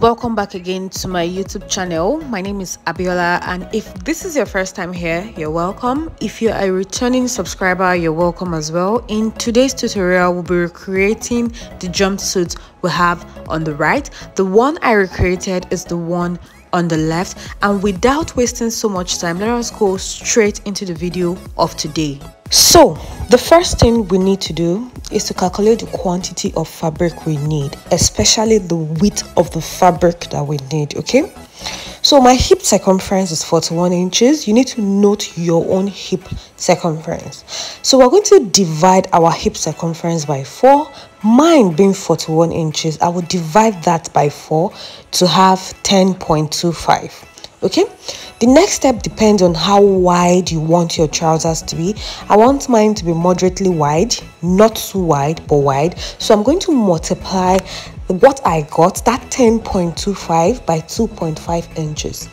welcome back again to my youtube channel. My name is abiola and if this is your first time here you're welcome. If you're a returning subscriber you're welcome as well. In today's tutorial we'll be recreating the jumpsuit we have on the right. The one i recreated is the one on the left and without wasting so much time let us go straight into the video of today so the first thing we need to do is to calculate the quantity of fabric we need especially the width of the fabric that we need okay? So my hip circumference is 41 inches. You need to note your own hip circumference. So we're going to divide our hip circumference by 4 mine being 41 inches i will divide that by 4 to have 10.25 okay? The next step depends on how wide you want your trousers to be. I want mine to be moderately wide not too wide but wide. So i'm going to multiply what i got that 10.25 by 2.5 inches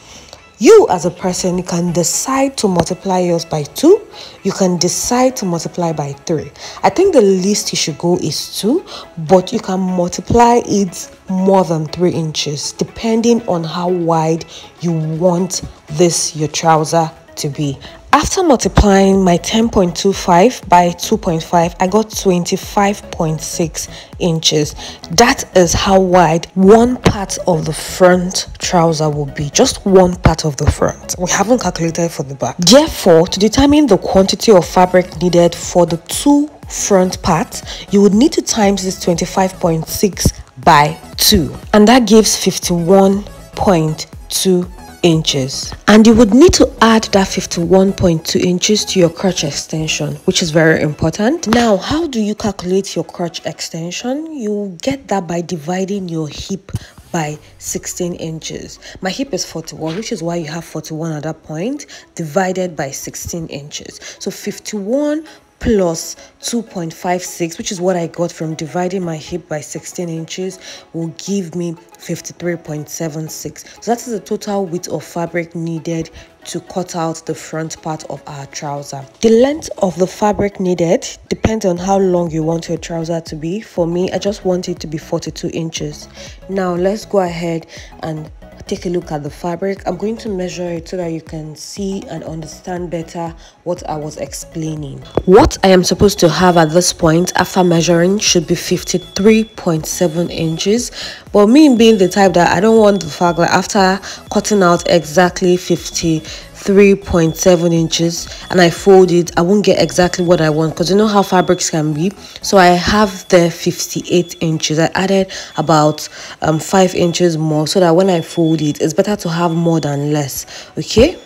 you as a person can decide to multiply yours by 2 you can decide to multiply by 3 i think the least you should go is 2 but you can multiply it more than 3 inches depending on how wide you want this your trouser to be after multiplying my 10.25 by 2.5, I got 25.6 inches. That is how wide one part of the front trouser will be. Just one part of the front. We haven't calculated for the back. Therefore, to determine the quantity of fabric needed for the two front parts, you would need to times this 25.6 by 2. And that gives 51.2 inches. And you would need to add that 51.2 inches to your crotch extension which is very important. Now how do you calculate your crotch extension? You get that by dividing your hip by 16 inches. My hip is 41 which is why you have 41 at that point divided by 16 inches. So 51 plus 2.56 which is what I got from dividing my hip by 16 inches will give me 53.76 so that is the total width of fabric needed to cut out the front part of our trouser. The length of the fabric needed depends on how long you want your trouser to be. For me I just want it to be 42 inches. Now let's go ahead and take a look at the fabric. I'm going to measure it so that you can see and understand better what i was explaining. What i am supposed to have at this point after measuring should be 53.7 inches. But me being the type that i don't want the fact that after cutting out exactly 50 3.7 inches and I fold it I won't get exactly what I want because you know how fabrics can be. So I have the 58 inches. I added about um, 5 inches more so that when I fold it it's better to have more than less okay?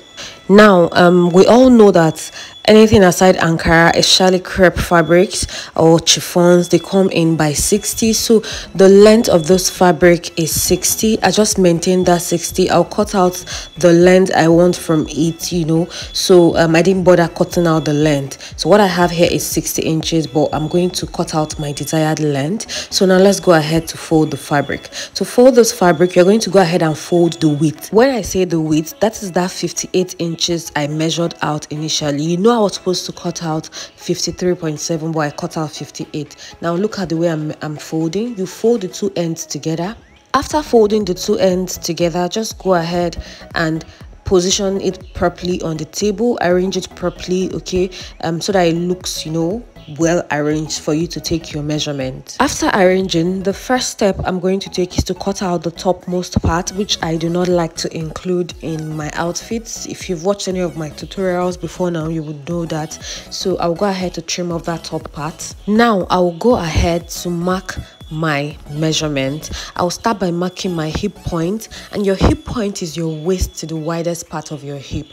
Now um we all know that anything aside ankara especially crepe fabrics or chiffons they come in by 60 so the length of this fabric is 60 i just maintain that 60 i'll cut out the length i want from it you know. So um, i didn't bother cutting out the length. So what i have here is 60 inches but i'm going to cut out my desired length. So now let's go ahead to fold the fabric. To fold this fabric you're going to go ahead and fold the width. When i say the width that is that 58 inches i measured out initially. You know I was supposed to cut out 53.7 but I cut out 58 now look at the way I'm, I'm folding. You fold the two ends together. After folding the two ends together just go ahead and position it properly on the table arrange it properly okay um so that it looks you know well arranged for you to take your measurement. After arranging, the first step I'm going to take is to cut out the topmost part which I do not like to include in my outfits. If you've watched any of my tutorials before now, you would know that. So I'll go ahead to trim off that top part. Now I'll go ahead to mark my measurement. I'll start by marking my hip point and your hip point is your waist to the widest part of your hip.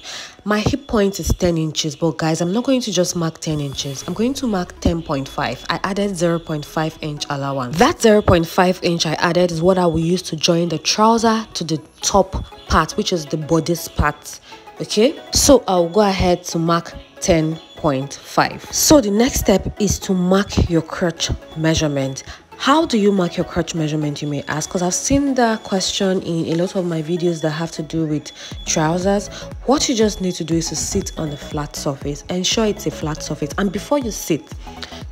My hip point is 10 inches but guys i'm not going to just mark 10 inches. I'm going to mark 10.5 i added 0.5 inch allowance. That 0.5 inch i added is what i will use to join the trouser to the top part which is the bodice part okay? So i'll go ahead to mark 10.5 so the next step is to mark your crotch measurement how do you mark your crotch measurement, you may ask? Because I've seen that question in a lot of my videos that have to do with trousers. what you just need to do is to sit on a flat surface ensure it's a flat surface and before you sit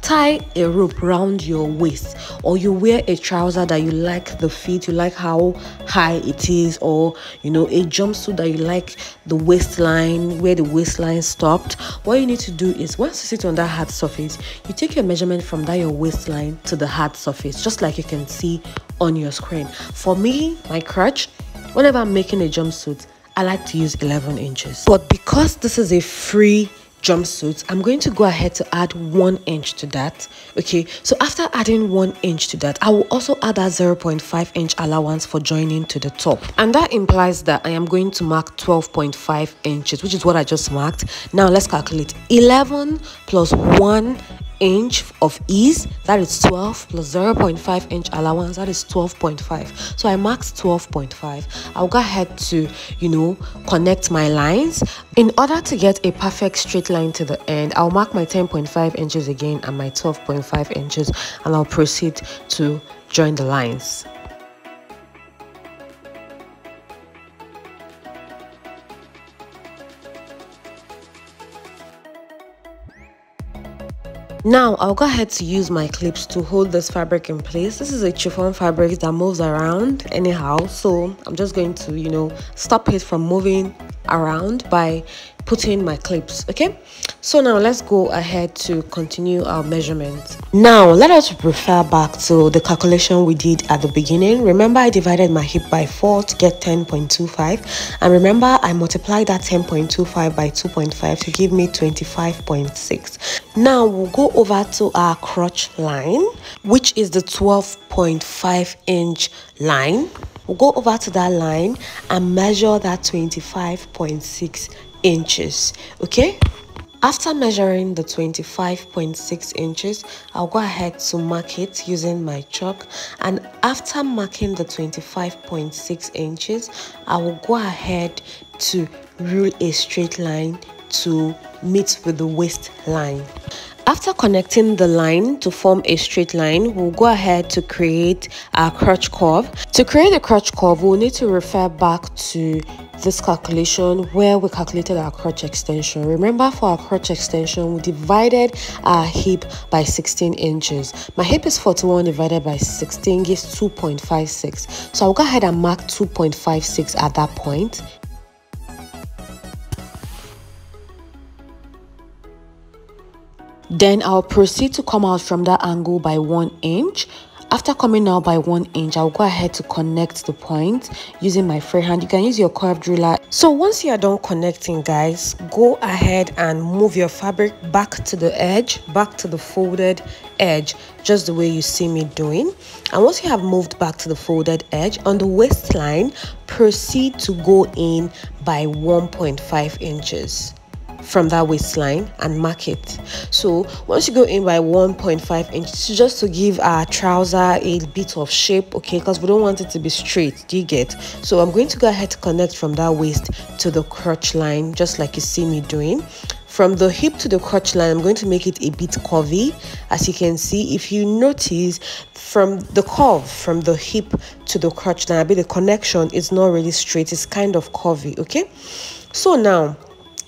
tie a rope around your waist or you wear a trouser that you like the fit you like how high it is or you know a jumpsuit that you like the waistline where the waistline stopped. What you need to do is once you sit on that hard surface you take your measurement from that your waistline to the hard surface just like you can see on your screen. For me my crotch whenever i'm making a jumpsuit i like to use 11 inches. But because this is a free jumpsuits i'm going to go ahead to add one inch to that okay? So after adding one inch to that i will also add a 0.5 inch allowance for joining to the top. And that implies that i am going to mark 12.5 inches which is what i just marked. Now let's calculate 11 plus 1 inch of ease that is 12 plus 0.5 inch allowance that is 12.5 so i marked 12.5 i'll go ahead to you know connect my lines. In order to get a perfect straight line to the end i'll mark my 10.5 inches again and my 12.5 inches and i'll proceed to join the lines Now I'll go ahead to use my clips to hold this fabric in place. This is a chiffon fabric that moves around anyhow. So I'm just going to, you know, stop it from moving around by putting my clips okay? So now let's go ahead to continue our measurement now let us refer back to the calculation we did at the beginning. Remember i divided my hip by 4 to get 10.25 and remember i multiplied that 10.25 by 2.5 to give me 25.6 now we'll go over to our crotch line which is the 12.5 inch line go over to that line and measure that 25.6 inches okay? After measuring the 25.6 inches i'll go ahead to mark it using my chalk. And after marking the 25.6 inches i will go ahead to rule a straight line to meet with the waistline after connecting the line to form a straight line, we'll go ahead to create our crotch curve. To create a crotch curve, we'll need to refer back to this calculation where we calculated our crotch extension. Remember for our crotch extension, we divided our hip by 16 inches. My hip is 41 divided by 16 gives 2.56. So I'll go ahead and mark 2.56 at that point. Then I'll proceed to come out from that angle by 1 inch. After coming out by 1 inch, I'll go ahead to connect the point using my freehand. You can use your curved ruler. So once you are done connecting guys, go ahead and move your fabric back to the edge, back to the folded edge, just the way you see me doing. And once you have moved back to the folded edge, on the waistline, proceed to go in by 1.5 inches from that waistline and mark it. So once you go in by 1.5 inches just to give our trouser a bit of shape okay? Because we don't want it to be straight do you get? So i'm going to go ahead to connect from that waist to the crotch line just like you see me doing. From the hip to the crotch line i'm going to make it a bit curvy. As you can see if you notice from the curve from the hip to the crotch line a bit the connection is not really straight it's kind of curvy okay? So now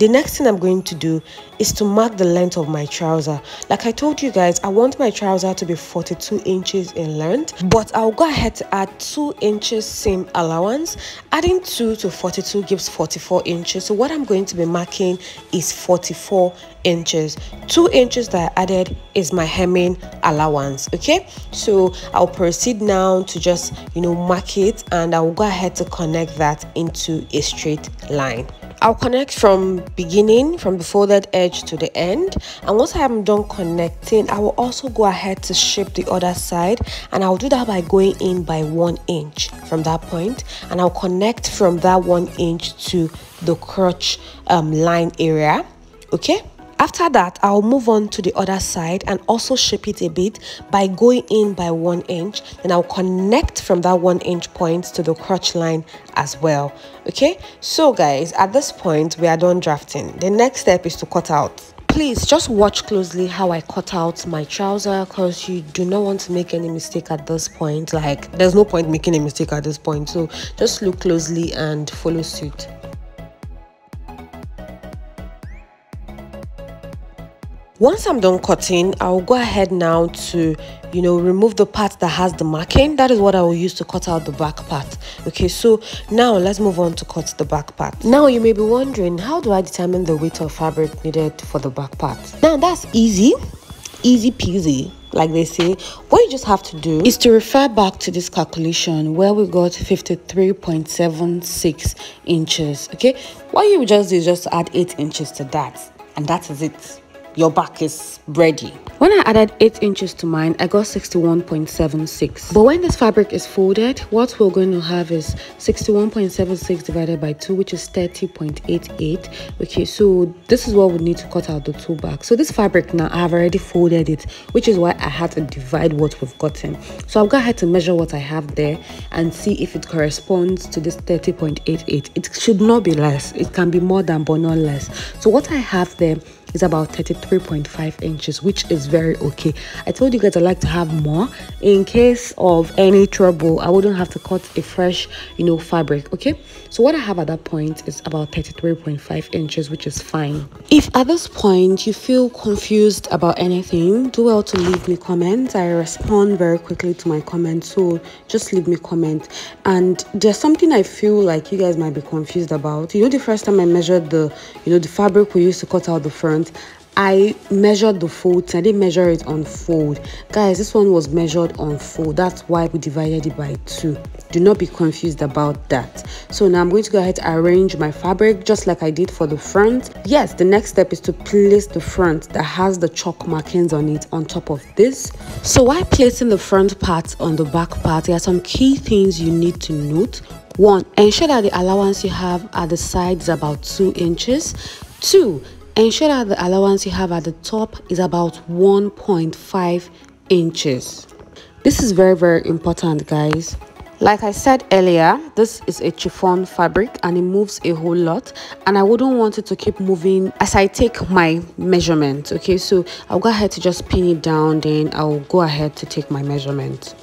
the next thing I'm going to do is to mark the length of my trouser. Like I told you guys, I want my trouser to be 42 inches in length, but I'll go ahead to add 2 inches seam allowance. Adding 2 to 42 gives 44 inches. So what I'm going to be marking is 44 inches. 2 inches that I added is my hemming allowance, okay? So I'll proceed now to just, you know, mark it and I'll go ahead to connect that into a straight line. I'll connect from beginning from the folded edge to the end. And once I am done connecting I will also go ahead to shape the other side. And I'll do that by going in by one inch from that point. And I'll connect from that one inch to the crotch um, line area. Okay after that, I'll move on to the other side and also shape it a bit by going in by one inch. Then I'll connect from that one inch point to the crotch line as well. Okay, so guys, at this point, we are done drafting. The next step is to cut out please just watch closely how i cut out my trouser because you do not want to make any mistake at this point like there's no point making a mistake at this point so just look closely and follow suit once i'm done cutting i'll go ahead now to you know remove the part that has the marking. That is what i will use to cut out the back part. Okay so now let's move on to cut the back part. Now you may be wondering how do i determine the weight of fabric needed for the back part? Now that's easy. Easy peasy. Like they say what you just have to do is to refer back to this calculation where we got 53.76 inches. Okay? What you just do is just add 8 inches to that and that is it your back is ready. When I added 8 inches to mine, I got 61.76. But when this fabric is folded, what we're going to have is 61.76 divided by 2, which is 30.88. Okay, so this is what we need to cut out the two back. So this fabric now, I have already folded it, which is why I had to divide what we've gotten. So I'll go ahead to measure what I have there and see if it corresponds to this 30.88. It should not be less. It can be more than, but not less. So what I have there is about 33.5 inches which is very okay. I told you guys i like to have more. In case of any trouble i wouldn't have to cut a fresh you know fabric okay? So what i have at that point is about 33.5 inches which is fine. If at this point you feel confused about anything do well to leave me comments. I respond very quickly to my comments so just leave me comment. And there's something i feel like you guys might be confused about. You know the first time i measured the you know the fabric we used to cut out the front I measured the fold. I didn't measure it on fold. Guys, this one was measured on fold. That's why we divided it by two. Do not be confused about that. So now I'm going to go ahead and arrange my fabric just like I did for the front. Yes, the next step is to place the front that has the chalk markings on it on top of this. So while placing the front part on the back part, there are some key things you need to note. One, ensure that the allowance you have at the sides about 2 inches. Two, Ensure that the allowance you have at the top is about 1.5 inches. This is very very important guys. Like I said earlier, this is a chiffon fabric and it moves a whole lot and I wouldn't want it to keep moving as I take my measurement. Okay, so I'll go ahead to just pin it down then I'll go ahead to take my measurement.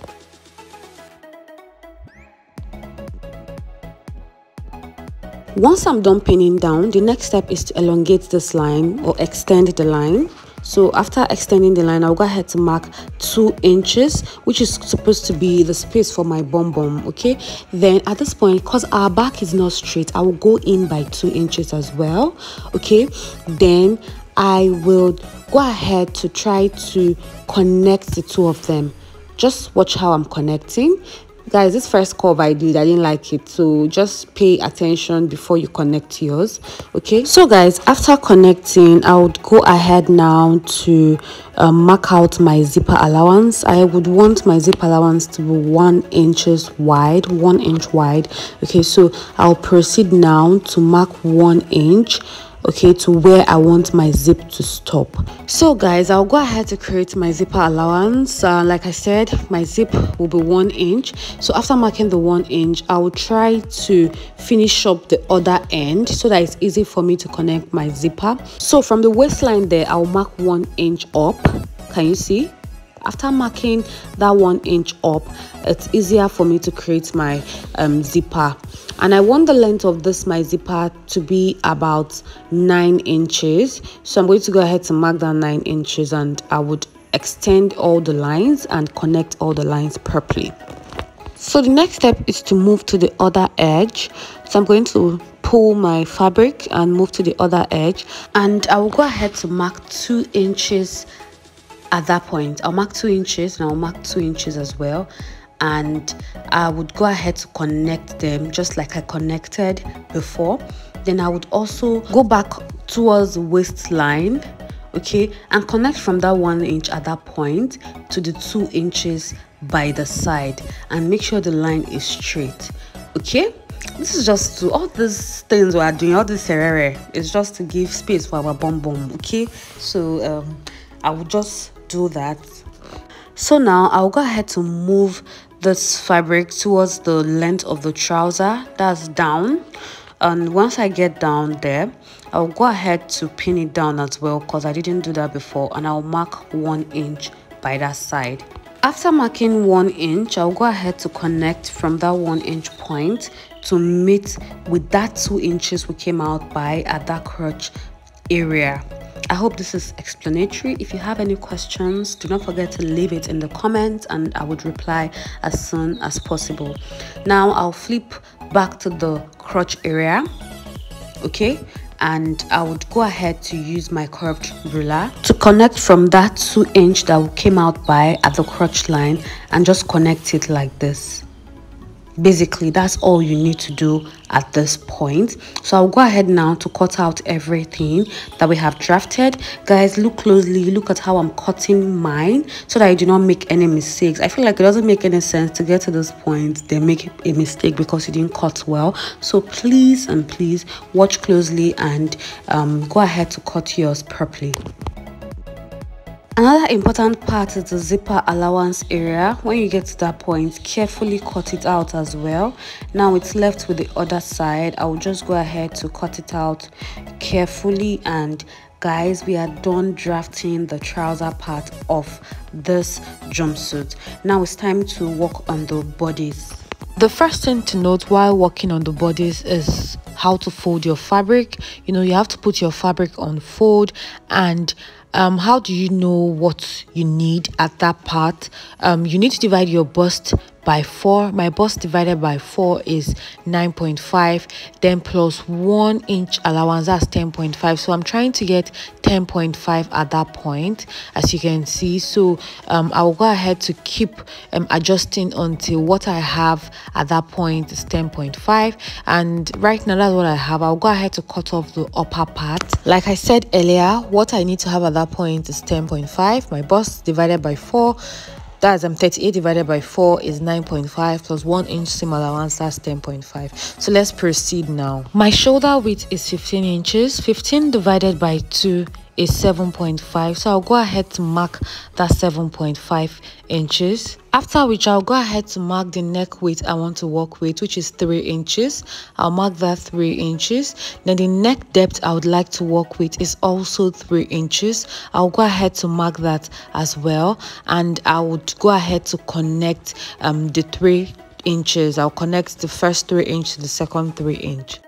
Once I'm done pinning down, the next step is to elongate this line or extend the line. So after extending the line, I'll go ahead to mark 2 inches, which is supposed to be the space for my bum bum, okay? Then at this point, because our back is not straight, I will go in by 2 inches as well, okay? Then I will go ahead to try to connect the two of them just watch how i'm connecting guys this first curve i did i didn't like it so just pay attention before you connect yours okay? So guys after connecting i would go ahead now to um, mark out my zipper allowance. I would want my zip allowance to be one inches wide one inch wide okay? So i'll proceed now to mark one inch okay to where i want my zip to stop. So guys i'll go ahead to create my zipper allowance. Uh, like i said my zip will be one inch. So after marking the one inch i will try to finish up the other end so that it's easy for me to connect my zipper. So from the waistline there i'll mark one inch up. Can you see after marking that one inch up it's easier for me to create my um, zipper. And I want the length of this my zipper to be about 9 inches. So I'm going to go ahead to mark that 9 inches and I would extend all the lines and connect all the lines properly. So the next step is to move to the other edge. So I'm going to pull my fabric and move to the other edge. And I will go ahead to mark 2 inches at that point I'll mark 2 inches and I'll mark 2 inches as well and I would go ahead to connect them just like I connected before. Then I would also go back towards the waistline, okay, and connect from that one inch at that point to the two inches by the side and make sure the line is straight, okay. This is just to all these things we are doing, all this serere is just to give space for our bum bum, okay. So um, I will just do that. So now i'll go ahead to move this fabric towards the length of the trouser that's down. And once i get down there i'll go ahead to pin it down as well because i didn't do that before and i'll mark one inch by that side. After marking one inch i'll go ahead to connect from that one inch point to meet with that two inches we came out by at that crotch area I hope this is explanatory. If you have any questions, do not forget to leave it in the comments and I would reply as soon as possible. Now I'll flip back to the crotch area. Okay, and I would go ahead to use my curved ruler to connect from that 2 inch that came out by at the crotch line and just connect it like this basically that's all you need to do at this point. So i'll go ahead now to cut out everything that we have drafted. Guys look closely. Look at how i'm cutting mine so that i do not make any mistakes. I feel like it doesn't make any sense to get to this point then make a mistake because you didn't cut well. So please and please watch closely and um, go ahead to cut yours properly Another important part is the zipper allowance area. When you get to that point, carefully cut it out as well. Now it's left with the other side. I will just go ahead to cut it out carefully and guys we are done drafting the trouser part of this jumpsuit now it's time to work on the bodice the first thing to note while working on the bodice is how to fold your fabric you know you have to put your fabric on fold and um, how do you know what you need at that part? Um, you need to divide your bust by 4 my bust divided by 4 is 9.5 then plus 1 inch allowance that's 10.5 so i'm trying to get 10.5 at that point as you can see. So um, i'll go ahead to keep um, adjusting until what i have at that point is 10.5 and right now that's what i have. I'll go ahead to cut off the upper part. Like i said earlier what i need to have at that point is 10.5 my bust divided by 4 that's um 38 divided by 4 is 9.5 plus 1 inch seam allowance that's 10.5 so let's proceed now. My shoulder width is 15 inches. 15 divided by 2 is 7.5 so i'll go ahead to mark that 7.5 inches. After which i'll go ahead to mark the neck width i want to work with which is 3 inches. I'll mark that 3 inches. Then the neck depth i would like to work with is also 3 inches. I'll go ahead to mark that as well and i would go ahead to connect um, the 3 inches. I'll connect the first 3 inch to the second 3 inch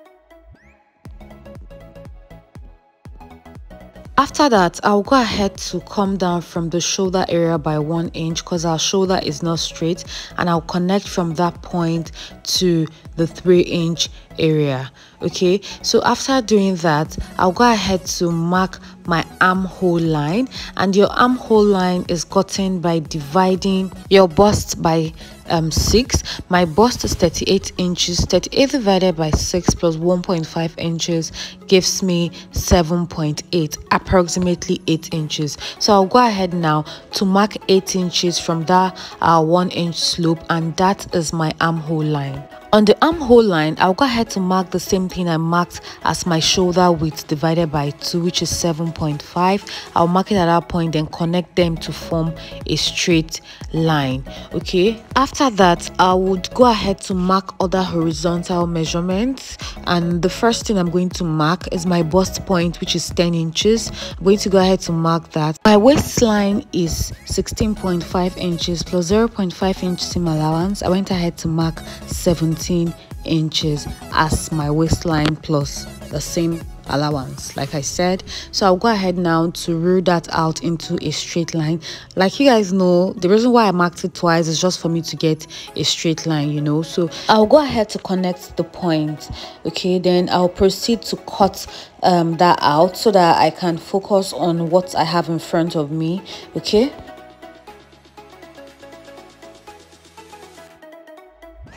after that i'll go ahead to come down from the shoulder area by one inch because our shoulder is not straight and i'll connect from that point to the three inch area okay? So after doing that i'll go ahead to mark my armhole line and your armhole line is gotten by dividing your bust by um 6 my bust is 38 inches. 38 divided by 6 plus 1.5 inches gives me 7.8 approximately 8 inches. So i'll go ahead now to mark 8 inches from that uh, 1 inch slope and that is my armhole line on the armhole line, I'll go ahead to mark the same thing I marked as my shoulder width divided by 2 which is 7.5. I'll mark it at that point then connect them to form a straight line. Okay, after that, I would go ahead to mark other horizontal measurements and the first thing I'm going to mark is my bust point which is 10 inches. I'm going to go ahead to mark that. My waistline is 16.5 inches plus 0.5 inch seam allowance. I went ahead to mark 17 17 inches as my waistline plus the same allowance like i said. So i'll go ahead now to rule that out into a straight line. Like you guys know the reason why i marked it twice is just for me to get a straight line you know. So i'll go ahead to connect the point okay? Then i'll proceed to cut um, that out so that i can focus on what i have in front of me okay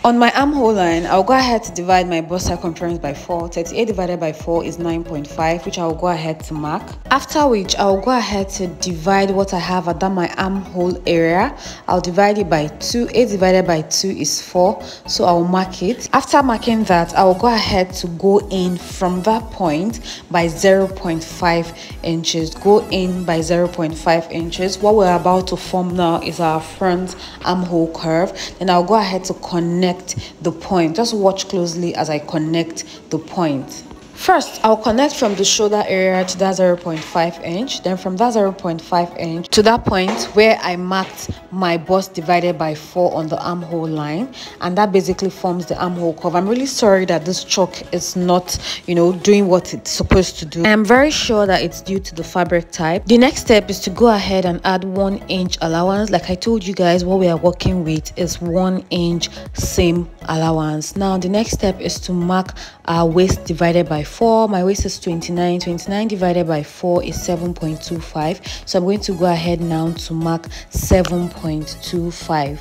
On my armhole line, I'll go ahead to divide my bust circumference by 4. 38 divided by 4 is 9.5, which I'll go ahead to mark. After which, I'll go ahead to divide what I have at my armhole area. I'll divide it by 2. 8 divided by 2 is 4, so I'll mark it. After marking that, I'll go ahead to go in from that point by 0.5 inches. Go in by 0.5 inches. What we're about to form now is our front armhole curve. Then I'll go ahead to connect connect the point. Just watch closely as i connect the point First, I'll connect from the shoulder area to that 0.5 inch, then from that 0.5 inch to that point where I marked my bust divided by 4 on the armhole line, and that basically forms the armhole curve. I'm really sorry that this chalk is not, you know, doing what it's supposed to do. I am very sure that it's due to the fabric type. The next step is to go ahead and add 1 inch allowance. Like I told you guys, what we are working with is 1 inch seam allowance. Now, the next step is to mark our waist divided by 4 my waist is 29 29 divided by 4 is 7.25 so i'm going to go ahead now to mark 7.25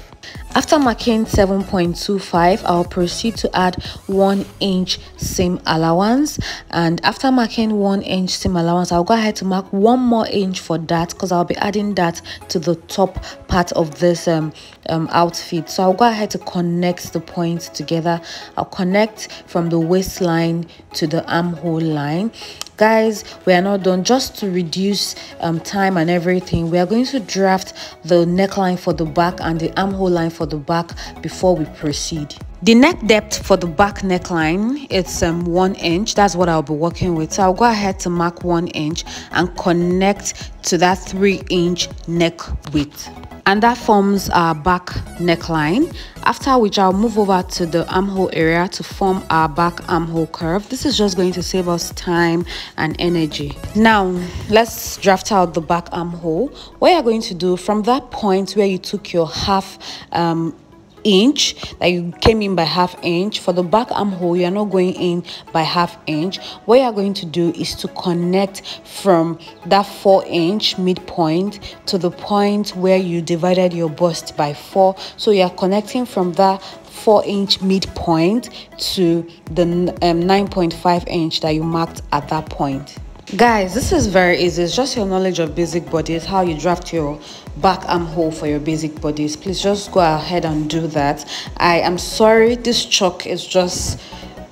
after marking 7.25, I'll proceed to add 1 inch seam allowance and after marking 1 inch seam allowance, I'll go ahead to mark 1 more inch for that because I'll be adding that to the top part of this um, um, outfit. So I'll go ahead to connect the points together. I'll connect from the waistline to the armhole line guys we are not done just to reduce um, time and everything we are going to draft the neckline for the back and the armhole line for the back before we proceed. The neck depth for the back neckline it's um one inch. That's what i'll be working with. So i'll go ahead to mark one inch and connect to that three inch neck width and that forms our back neckline after which I'll move over to the armhole area to form our back armhole curve. This is just going to save us time and energy. Now let's draft out the back armhole. What you're going to do from that point where you took your half um, inch that you came in by half inch. For the back armhole you're not going in by half inch. What you're going to do is to connect from that four inch midpoint to the point where you divided your bust by four. So you're connecting from that 4 inch midpoint to the um, 9.5 inch that you marked at that point guys this is very easy. It's just your knowledge of basic bodice how you draft your back armhole for your basic bodice. Please just go ahead and do that. I am sorry this chalk is just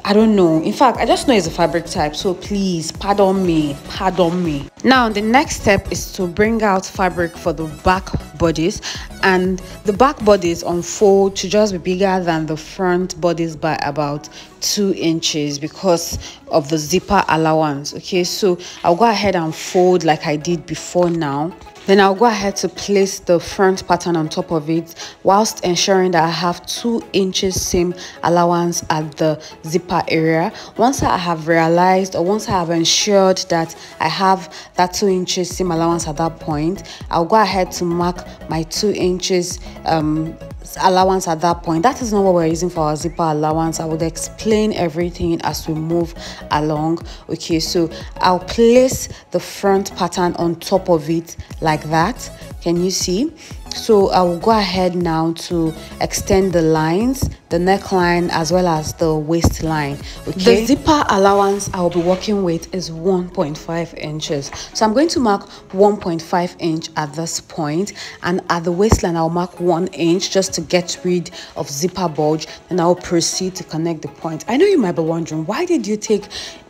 I don't know. In fact, I just know it's a fabric type. So please, pardon me. Pardon me. Now, the next step is to bring out fabric for the back bodice. And the back bodice unfold to just be bigger than the front bodice by about 2 inches because of the zipper allowance. Okay, so I'll go ahead and fold like I did before now then I'll go ahead to place the front pattern on top of it whilst ensuring that I have 2 inches seam allowance at the zipper area. Once I have realized or once I have ensured that I have that 2 inches seam allowance at that point, I'll go ahead to mark my 2 inches um, allowance at that point. That is not what we're using for our zipper allowance. I would explain everything as we move along okay? So i'll place the front pattern on top of it like that. Can you see so i will go ahead now to extend the lines the neckline as well as the waistline okay? the zipper allowance i will be working with is 1.5 inches. So i'm going to mark 1.5 inch at this point and at the waistline i'll mark one inch just to get rid of zipper bulge. And i'll proceed to connect the point. I know you might be wondering why did you take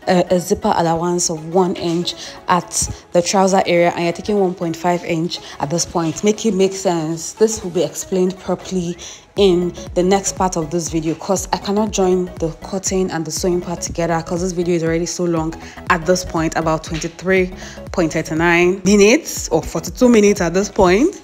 a, zipper allowance of one inch at the trouser area and you're taking 1.5 inch at this point. Make it make sense. This will be explained properly in the next part of this video because I cannot join the cutting and the sewing part together because this video is already so long at this point about 23.39 minutes or 42 minutes at this point.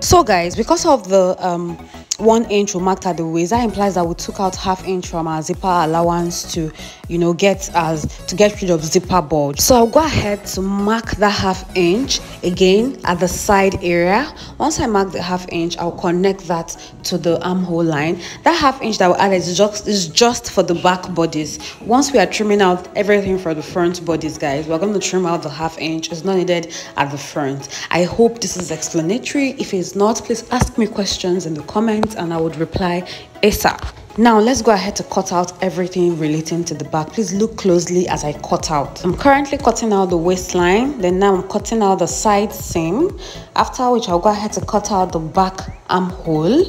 So guys because of the um one inch we marked at the waist. That implies that we took out half inch from our zipper allowance to you know get as to get rid of zipper bulge. So i'll go ahead to mark that half inch again at the side area. Once i mark the half inch i'll connect that to the armhole line. That half inch that we added is just is just for the back bodice. Once we are trimming out everything for the front bodice guys we're going to trim out the half inch. It's not needed at the front. I hope this is explanatory. If it's not please ask me questions in the comments and I would reply ASAP. Now let's go ahead to cut out everything relating to the back. Please look closely as I cut out. I'm currently cutting out the waistline. Then now I'm cutting out the side seam. After which I'll go ahead to cut out the back armhole.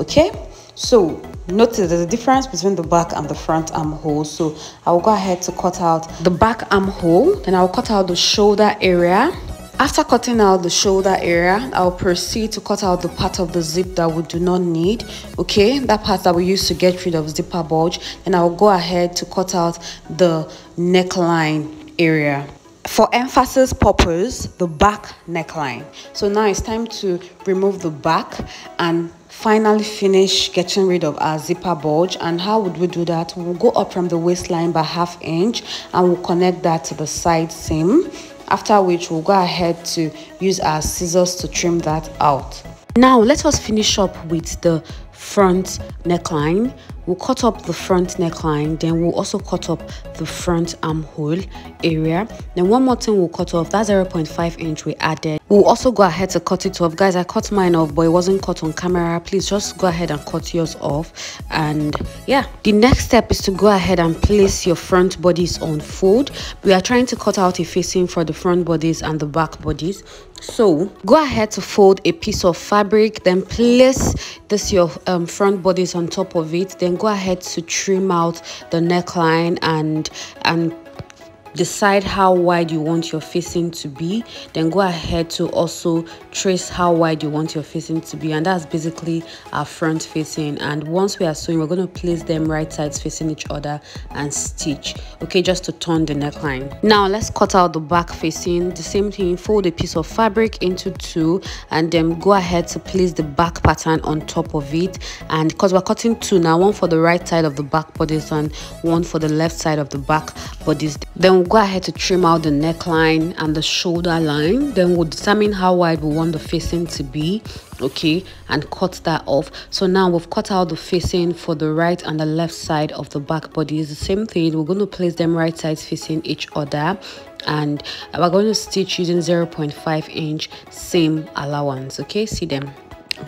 Okay. So notice there's a difference between the back and the front armhole. So I'll go ahead to cut out the back armhole. Then I'll cut out the shoulder area after cutting out the shoulder area i'll proceed to cut out the part of the zip that we do not need okay? That part that we use to get rid of zipper bulge. And i'll go ahead to cut out the neckline area. For emphasis purpose the back neckline. So now it's time to remove the back and finally finish getting rid of our zipper bulge. And how would we do that? We'll go up from the waistline by half inch and we'll connect that to the side seam after which we'll go ahead to use our scissors to trim that out. Now let us finish up with the front neckline we'll cut up the front neckline then we'll also cut up the front armhole area. Then one more thing we'll cut off that 0.5 inch we added. We'll also go ahead to cut it off. Guys i cut mine off but it wasn't cut on camera. Please just go ahead and cut yours off. And yeah the next step is to go ahead and place your front bodice on fold. We are trying to cut out a facing for the front bodice and the back bodice. So go ahead to fold a piece of fabric then place this your um, front bodice on top of it then go ahead to trim out the neckline and and decide how wide you want your facing to be then go ahead to also trace how wide you want your facing to be. And that's basically our front facing. And once we are sewing we're going to place them right sides facing each other and stitch okay just to turn the neckline. Now let's cut out the back facing. The same thing fold a piece of fabric into two and then go ahead to place the back pattern on top of it. And because we're cutting two now one for the right side of the back bodice and one for the left side of the back bodice. Then we'll go ahead to trim out the neckline and the shoulder line. Then we'll determine how wide we want the facing to be okay and cut that off. So now we've cut out the facing for the right and the left side of the back body. Is the same thing. We're going to place them right sides facing each other. And we're going to stitch using 0.5 inch same allowance okay? See them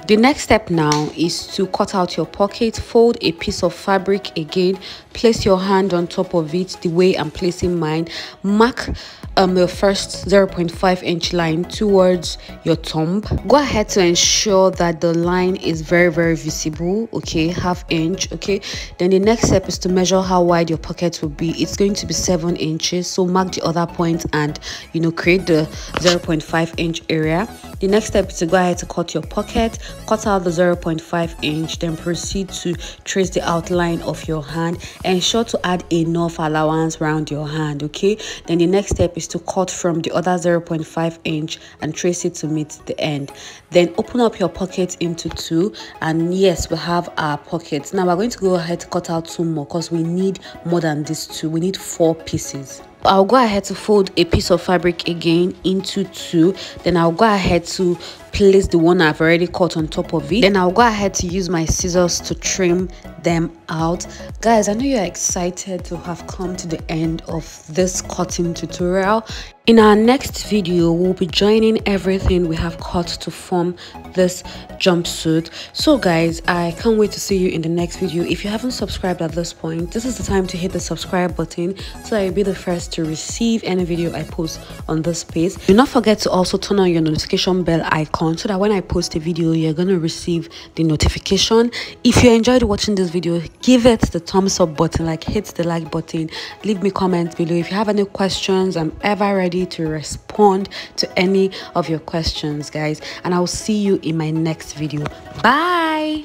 the next step now is to cut out your pocket fold a piece of fabric again place your hand on top of it the way i'm placing mine mark um the first 0.5 inch line towards your thumb. Go ahead to ensure that the line is very very visible okay? Half inch okay? Then the next step is to measure how wide your pocket will be. It's going to be seven inches so mark the other point and you know create the 0.5 inch area. The next step is to go ahead to cut your pocket cut out the 0.5 inch then proceed to trace the outline of your hand. Ensure to add enough allowance around your hand okay? Then the next step is to cut from the other 0.5 inch and trace it to meet the end. Then open up your pocket into two and yes we have our pockets. Now we're going to go ahead cut out two more because we need more than these two. We need four pieces I'll go ahead to fold a piece of fabric again into two. Then I'll go ahead to place the one I've already cut on top of it. Then I'll go ahead to use my scissors to trim them out. Guys I know you're excited to have come to the end of this cutting tutorial in our next video we'll be joining everything we have cut to form this jumpsuit. So guys i can't wait to see you in the next video. If you haven't subscribed at this point this is the time to hit the subscribe button so that you'll be the first to receive any video i post on this page do not forget to also turn on your notification bell icon so that when i post a video you're going to receive the notification. If you enjoyed watching this video give it the thumbs up button like hit the like button. Leave me comments below. If you have any questions i'm ever ready ready to respond to any of your questions guys. And i'll see you in my next video. Bye